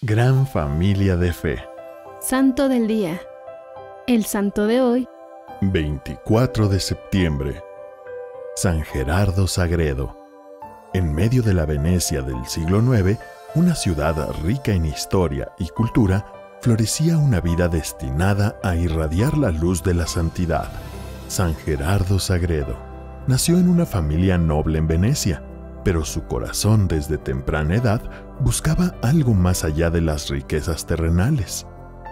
Gran familia de fe. Santo del Día. El santo de hoy, 24 de septiembre. San Gerardo Sagredo. En medio de la Venecia del siglo IX, una ciudad rica en historia y cultura, florecía una vida destinada a irradiar la luz de la santidad. San Gerardo Sagredo nació en una familia noble en Venecia, pero su corazón desde temprana edad buscaba algo más allá de las riquezas terrenales.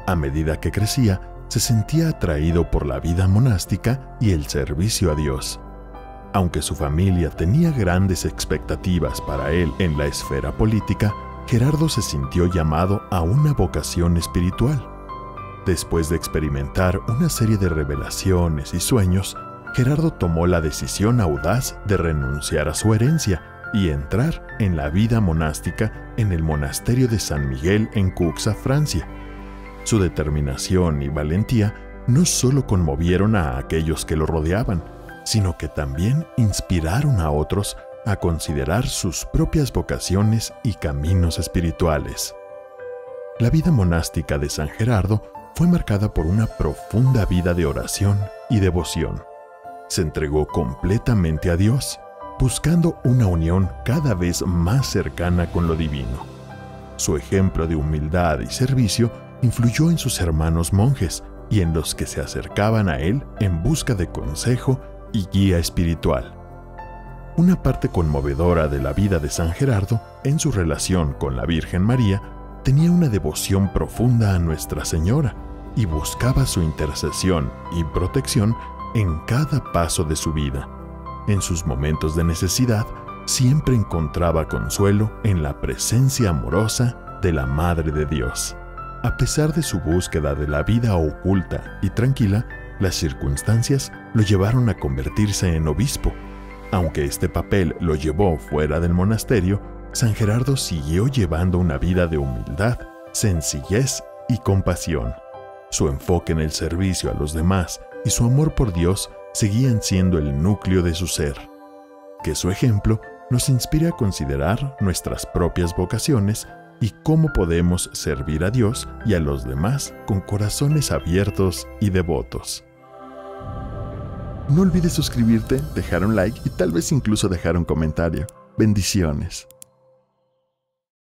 A medida que crecía, se sentía atraído por la vida monástica y el servicio a Dios. Aunque su familia tenía grandes expectativas para él en la esfera política, Gerardo se sintió llamado a una vocación espiritual. Después de experimentar una serie de revelaciones y sueños, Gerardo tomó la decisión audaz de renunciar a su herencia y entrar en la vida monástica en el monasterio de San Miguel en Cuxa, Francia. Su determinación y valentía no solo conmovieron a aquellos que lo rodeaban, sino que también inspiraron a otros a considerar sus propias vocaciones y caminos espirituales. La vida monástica de San Gerardo fue marcada por una profunda vida de oración y devoción. Se entregó completamente a Dios, buscando una unión cada vez más cercana con lo divino. Su ejemplo de humildad y servicio influyó en sus hermanos monjes y en los que se acercaban a él en busca de consejo y guía espiritual. Una parte conmovedora de la vida de San Gerardo, en su relación con la Virgen María, tenía una devoción profunda a Nuestra Señora y buscaba su intercesión y protección en cada paso de su vida. En sus momentos de necesidad, siempre encontraba consuelo en la presencia amorosa de la Madre de Dios. A pesar de su búsqueda de la vida oculta y tranquila, las circunstancias lo llevaron a convertirse en obispo. Aunque este papel lo llevó fuera del monasterio, San Gerardo siguió llevando una vida de humildad, sencillez y compasión. Su enfoque en el servicio a los demás y su amor por Dios seguían siendo el núcleo de su ser. Que su ejemplo nos inspire a considerar nuestras propias vocaciones y cómo podemos servir a Dios y a los demás con corazones abiertos y devotos. No olvides suscribirte, dejar un like y tal vez incluso dejar un comentario. Bendiciones.